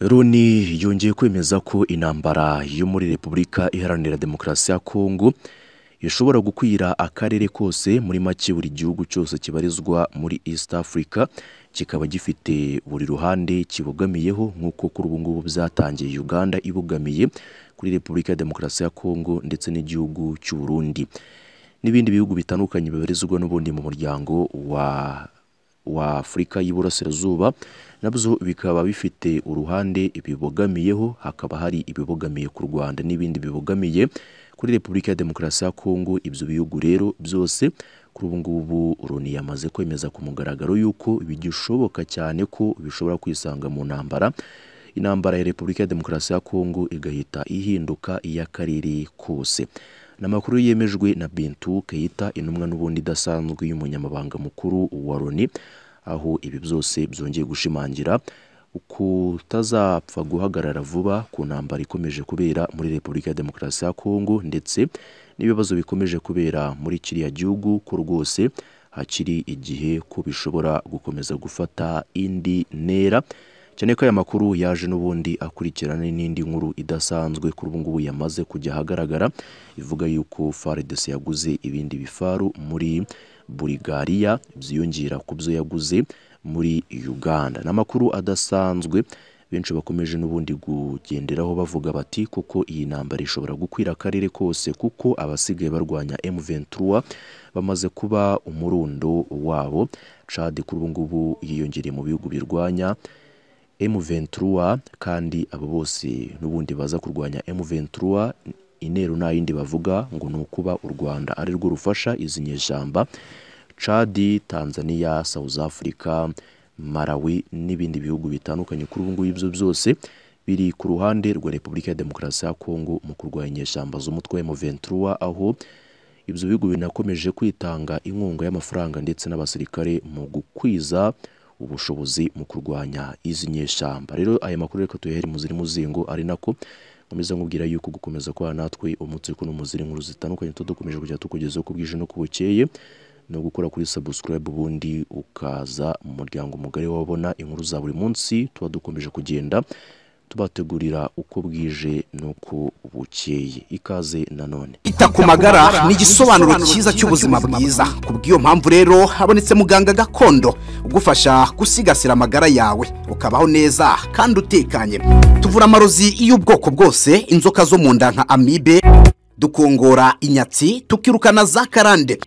Loni yongeye kwemeza ko intambara yo muri Repubulika Iharanira Demokarasi ya Kongo ishobora gukwira akarere kose muri make buri gihugu cyose kibarizwa muri East Africa kikaba gifite buri ruhande kibogamiyeho nk'uko kuri ubu ngubu byatangiye. Uganda ibogamiye kuri Repubulika ya Demokarasi ya Kongo ndetse n'igihugu cy'u Burundi. N'ibindi bihugu bitandukanye bibarizwa n'ubundi mu muryango wa wa Afurika y'Iburasirazuba na byo bikaba bifite uruhande bibogamiyeho hakaba hari ibibogamiye ku Rwanda n'ibindi bibogamiye kuri Repubulika ya Demokarasi ya Kongo. Ibyo bihugu rero byose kuri ubu ngubu Loni yamaze kwemeza ku mugaragaro yuko bigishoboka cyane ko bishobora kwisanga mu ntambara. Intambara ya Repubulika ya Demokarasi ya Kongo igahita ihinduka iy'akarere kose. Ni amakuru yemejwe na Bintu Keita intumwa n'ubundi idasanzwe y'umunyamabanga mukuru wa Loni aho ibi byose byongeye gushimangira kutazapfa guhagarara vuba ku ntambara ikomeje kubera muri Repubulika ya Demokarasi ya Kongo ndetse n'ibibazo bikomeje kubera muri kiriya gihugu ko rwose hakiri igihe ko bishobora gukomeza gufata indi ntera. Cyane ko aya makuru yaje n'ubundi akurikirana n'indi nkuru idasanzwe kuri ubu ngubu yamaze kujya ahagaragara ivuga yuko FARDC yaguze ibindi bifaru muri Bulgaria byiyongera ku byo yaguze muri Uganda. N'amakuru adasanzwe benshi bakomeje n'ubundi kugenderaho bavuga bati kuko iyi ntambara ishobora gukwira akarere kose kuko abasigaye barwanya M23 bamaze kuba umurundo wabo. Chad kuri ubu ngubu yiyongereye mu bihugu birwanya M23 kandi abo bose n'ubundi baza kurwanya M23 intero nta yindi bavuga ngo ni ukuba u Rwanda ari rwo rufasha izi nyeshyamba Chad, Tanzania, South Africa, Malawi n'ibindi bihugu bitandukanye. Kuri ubu ngubu ibyo byose biri ku ruhande rwa Repubulika ya Demokarasi ya Kongo mu kurwanya inyeshyamba z'umutwe wa M23 aho ibyo bihugu binakomeje kwitanga inkunga y'amafaranga ndetse n'abasirikare mu gukwiza ubushobozi mu kurwanya izi nyeshyamba. Rero aya makuru reka tuyahere mu ziri muzingo ari nako nkomeza nkubwira yuko gukomeza kwa natwe umunsi kuno mu ziri nkuru zitandukanye tuba dukomeje kujya tukugezaho ku bwije no ku bukeye no gukora kuri subscribe ubundi ukaza mu muryango mugari wabona inkuru za buri munsi tuba dukomeje kugenda. Tubategurira uko bwije n'uko bukeye. Ikaze nanone ita ku magara ni igisobanuro cyiza cy'ubuzima bwiza. ku bw'iyo mpamvu rero habonetse muganga gakondo ugufasha gusigasira amagara yawe. Ukabaho neza kandi utekanye. Tuvura amarozi y'ubwoko bwose inzoka zo mu nda nka amibe dukongora inyatsi tukirukana za karande.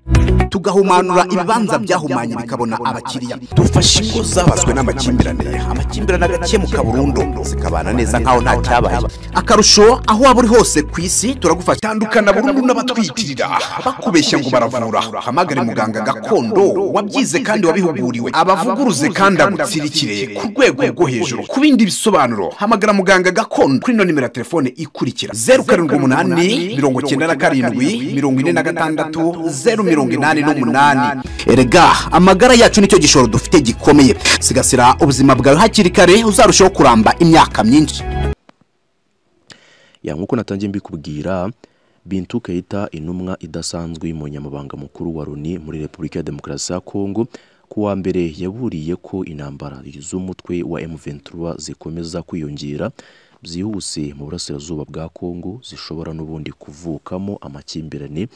Tugahumanura ibibanza byahumanye bikabona abakiriya. dufasha ingo zabazwe n'amakimbirane. amakimbirane agakemuka burundu zikabana neza nkaho nta cyabaye. akarusho aho waba uri hose ku isi turagufasha. Tandukana burundu n'abatwitirira bakubeshya ngo baravura. Hamagare muganga gakondo. wabyize kandi wabihuguriwe. abavuguruze kandi agutsirikire ku rwego rwo hejuru. Ku bindi bisobanuro hamagara muganga gakondo. Kuri ino nimero ya telefone ikurikira. Zeru karindwi umunani mirongo icyenda na karindwi mirongo ine na gatandatu zeru mirongo inani n'umunani erega amagara yacu ni cyo gishoro dufite gikomeye. Sigasira ubuzima bwawe hakiri kare uzarushaho kuramba imyaka myinshi. Ya nk'uko natangiye mbikubwira Bintu Keita intumwa idasanzwe y'umunyamabanga mukuru wa Loni muri Repubulika ya Demokarasi ya Kongo ku wa mbere yaburiye ko intambara z'umutwe wa M23 zikomeza kwiyongera byihuse mu burasirazuba bwa Kongo zishobora n'ubundi kuvukamo amakimbirane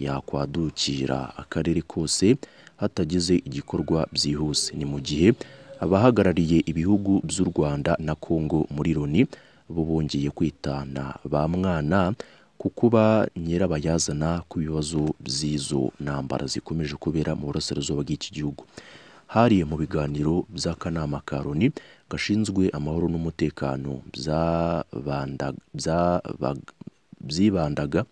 yakwadukira akarere kose hatagize igikorwa byihuse. Ni mu gihe abahagarariye ibihugu by'u Rwanda na Kongo muri Loni bo bongeye kwitana ba mwana ku kuba nyirabayazana ku bibazo by'izo ntambara zikomeje kubera mu burasirazuba bw'iki gihugu. Hari mu biganiro by'akanama ka Loni gashinzwe amahoro n'umutekano byibandaga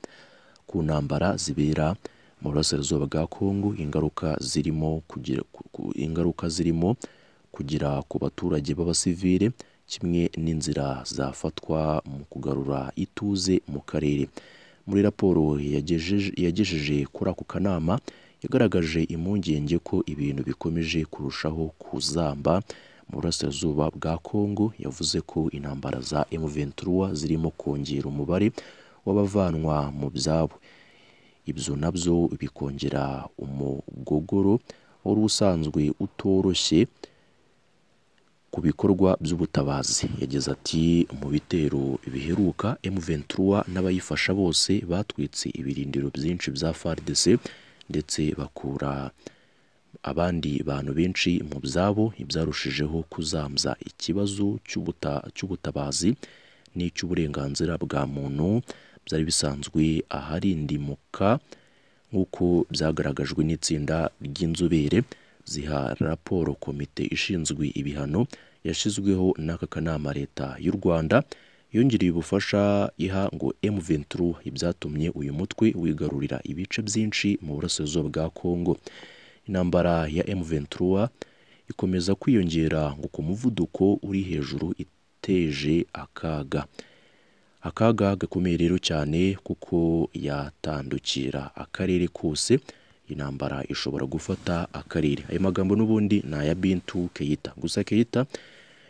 ku ntambara zibera mu burasirazuba bwa Kongo ingaruka zirimo kugira ingaruka zirimo kugira ku baturage b'abasivile kimwe n'inzira zafatwa mu kugarura ituze mu karere. Muri raporo yagejeje kuri ako kanama yagaragaje impungenge ko ibintu bikomeje kurushaho kuzamba mu burasirazuba bwa Kongo yavuze ko intambara za M23 zirimo kongera umubare w'abavanwa mu byabo. Ibyo na byo bikongera umugogoro wari usanzwe utoroshye ku bikorwa by'ubutabazi. Yagize ati mu bitero biheruka M23 n'abayifasha bose batwitse ibirindiro byinshi bya FARDC ndetse bakura abandi bantu benshi mu byabo. Ibyarushijeho kuzamza ikibazo cy'ubuta- cy'ubutabazi n'icy'uburenganzira bwa muntu. Byari bisanzwe aharindimuka nk'uko byagaragajwe n'itsinda ry'inzobere ziha raporo komite ishinzwe ibihano yashyizweho n'aka kanama leta y'u Rwanda yongereye ubufasha iha ngo M23 ibyatumye uyu mutwe wigarurira ibice byinshi mu burasirazuba bwa Kongo intambara ya M23 ikomeza kwiyongera ngo ku muvuduko uri hejuru iteje akaga. Akaga gakomeye rero cyane kuko yatandukira akarere kose intambara ishobora gufata akarere. Ayo magambo n'ubundi ni aya Bintu Keita. Gusa Keita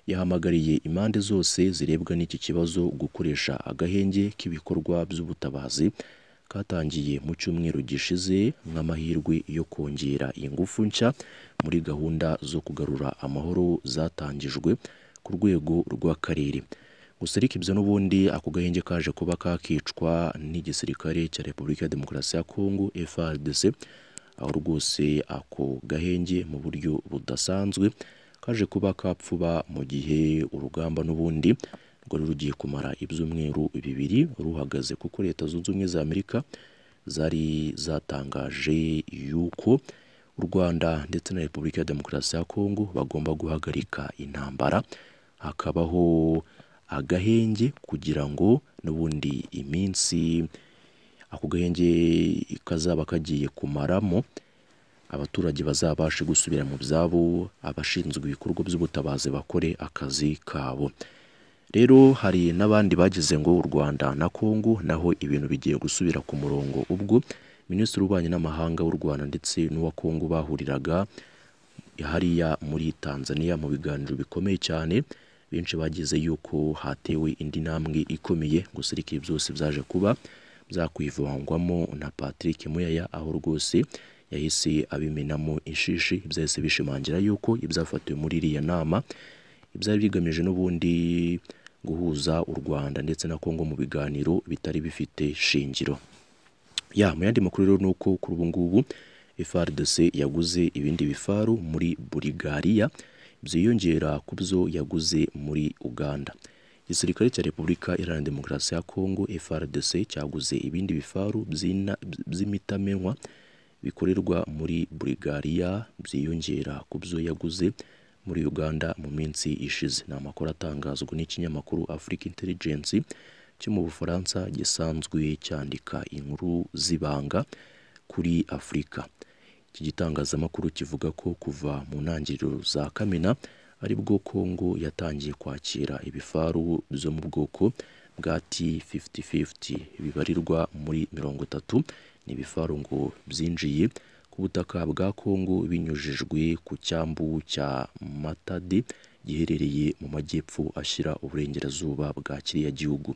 yahamagariye impande zose zirebwa n'iki kibazo gukoresha agahenge k'ibikorwa by'ubutabazi katangiye mu cyumweru gishize nk'amahirwe yo kongera ingufu nshya muri gahunda zo kugarura amahoro zatangijwe ku rwego rw'akarere. Gusa ariko ibyo n'ubundi ako gahenge kaje kuba kakicwa n'igisirikare cya Repubulika ya Demokarasi ya Kongo FARDC aho rwose ako gahenge mu buryo budasanzwe kaje kuba kapfuba mu gihe urugamba n'ubundi rwari rugiye kumara ibyumweru bibiri ruhagaze kuko leta zunze ubumwe za Amerika zari zatangaje yuko u Rwanda ndetse na Repubulika ya Demokarasi ya Kongo bagomba guhagarika intambara. Hakabaho agahenge kugira ngo n'ubundi iminsi ako gahenge kazaba kagiye kumaramo abaturage bazabashe gusubira mu byabo abashinzwe ibikorwa by'ubutabazi bakore akazi kabo. Rero hari n'abandi bagize ngo u Rwanda na Kongo naho ibintu bigiye gusubira ku murongo. Ubwo Minisitiri w'Ububanyi n'Amahanga w'u Rwanda ndetse n'uwa Kongo bahuriraga hariya muri Tanzania mu biganiro bikomeye cyane benshi bagize yuko hatewe indi ntambwe ikomeye gusa ariko ibi byose byaje kuba byakwivangwamo na Patrick Muyaya aho rwose yahise abimenamo inshishi. Byahise bishimangira yuko ibyafatiwe muri iriya nama ibyari bigamije n'ubundi guhuza u Rwanda ndetse na Kongo mu biganiro bitari bifite shingiro. Ya mu yandi makuru rero ni uko kuri ubu ngubu FARDC yaguze ibindi bifaru muri Bulgaria. Byiyongera ku byo yaguze muri Uganda. Igisirikare cya Repubulika Iharanira Demokarasi ya Kongo FARDC cyaguze ibindi bifaru by'imitamenwa bikorerwa muri Bulgaria. Byiyongera ku byo yaguze muri Uganda mu minsi ishize. Ni amakuru atangazwa n'ikinyamakuru Africa Intelligence cyo mu Bufaransa gisanzwe cyandika inkuru z'ibanga kuri Afurika iki gitangazamakuru kivuga ko kuva mu ntangiriro za Kamena ari bwo Kongo yatangiye kwakira ibifaru byo mu bwoko bwa T5050 bibarirwa muri mirongo itatu. Ni ibifaru ngo byinjiye ku butaka bwa Kongo binyujijwe ku cyambu cya Matadi giherereye mu majyepfo ashyira uburengerazuba bwa kiriya gihugu.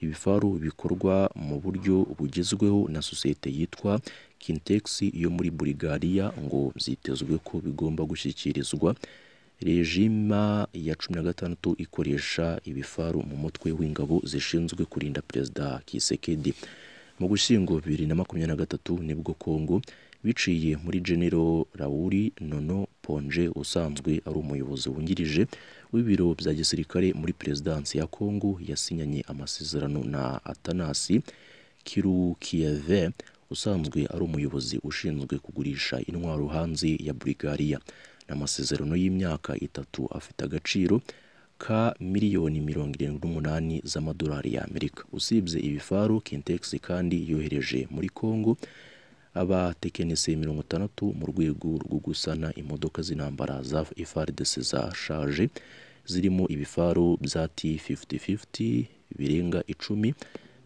Ibifaru bikorwa mu buryo bugezweho na sosiyete yitwa Kintex yo muri Bulgaria ngo byitezwe ko bigomba gushyikirizwa. Rejima ya cumi na gatandatu ikoresha ibifaru mu mutwe w'ingabo zishinzwe kurinda perezida Kisekedi mu gushyingo bibiri na makumyabiri na gatatu ni bwo Kongo biciye muri General Raoul Nono Ponje usanzwe ari umuyobozi wungirije w'ibiro bya gisirikare muri perezidansi ya Kongo yasinyanye amasezerano na Atanasi Kirukiyeve usanzwe ari umuyobozi ushinzwe kugurisha intwaro hanze ya Bulgaria. Ni amasezerano y'imyaka itatu afite agaciro ka miliyoni mirongo irindwi n'umunani z'amadolari y'Amerika. Usibye ibifaru Kintex kandi yohereje muri Kongo abatekinisiye mirongo itandatu mu rwego rwo gusana imodoka z'intambara za FARDC zashaje zirimo ibifaru bya T5050 birenga icumi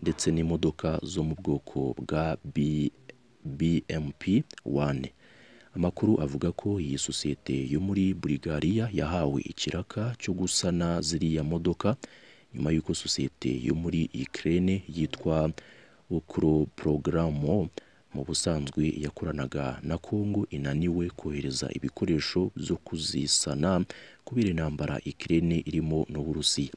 ndetse n'imodoka zo mu bwoko bwa BMP 1 amakuru avuga ko iyi sosiyete yo muri Bulgaria yahawe ikiraka cyo gusana ziriya modoka nyuma y'uko sosiyete yo muri Ukraine yitwa Ukroprogramo mu busanzwe yakoranaga na Kongo inaniwe kohereza ibikoresho byo kuzisana kubera intambara Ukraine irimo n'Uburusiya.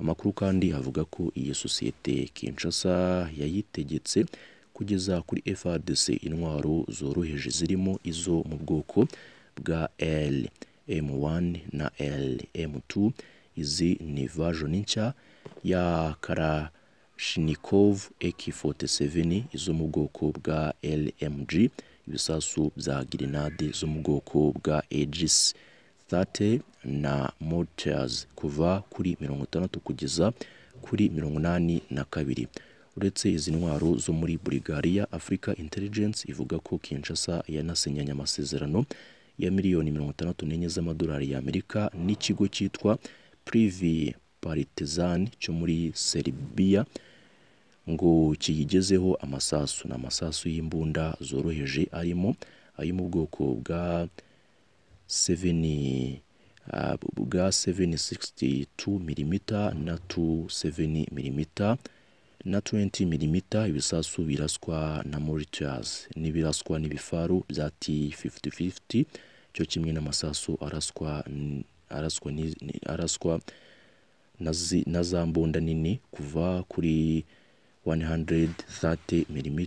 Amakuru kandi avuga ko iyi sosiyete Kinshasa yayitegetse kugeza kuri FARDC intwaro zoroheje zirimo izo mu bwoko bwa LM1 na LM2 izi ni version nshya ya Kalashnikov AK47 izo mu bwoko bwa LMG ibisasu bya grenade zo mu bwoko bwa Aegis 30 na mortars kuva kuri mirongo itandatu kugeza kuri mirongo inani na kabiri. Uretse izi ntwaro zo muri Bulgaria Africa Intelligence ivuga ko Kinshasa yanasinyanye amasezerano ya miliyoni mirongo itandatu n'enye z'amadolari y'Amerika n'ikigo cyitwa Privi Partizan cyo muri Serbia ngo kiyigezeho amasasu. N'amasasu y'imbunda zoroheje arimo ayo mu bwoko bwa 7 uh, bwa 762 mm na 27 mm na 20 mm ibisasu biraswa na mortars n'ibiraswa n'ibifaru bya T5050 cyo kimwe n'amasasu araswa ni, araswa na za mbunda nini kuva kuri 130 mm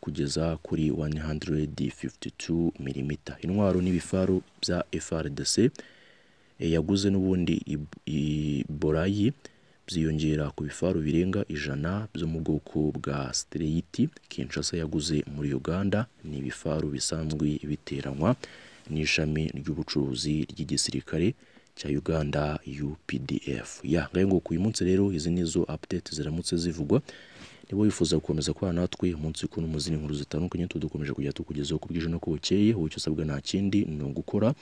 kugeza kuri 152 mm intwaro n'ibifaru bya FRDC yaguze n'ubundi Borayi byiyongera ku bifaru birenga ijana byo mu bwoko bwa Streit Kinshasa yaguze muri Uganda ni ibifaru bisanzwe biteranywa n'ishami ry'ubucuruzi ry'igisirikare. Cya Uganda UPDF ya ngaho ngo uyu munsi rero izi nizo update ziramutse zivugwa niba wifuza gukomeza kubana natwe umunsi ku mu zindi nkuru zitandukanye tudukomeje kujya tukugezaho ku bwije no ku bukeye wowe icyo usabwa nta kindi ni ugukora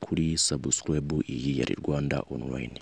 kuri subscribe iyi yari Rwanda online.